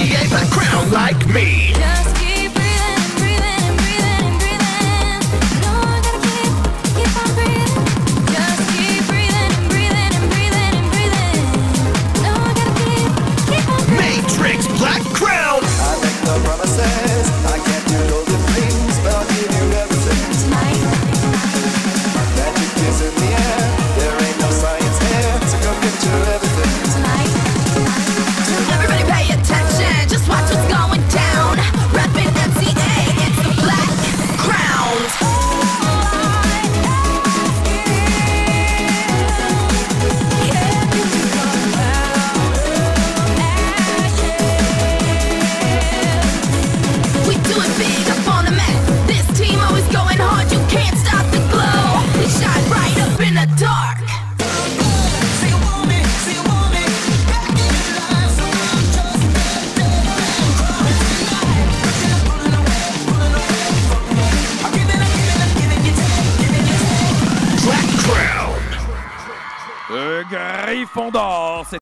she ain't a crown like me. Euh, Gryffondor.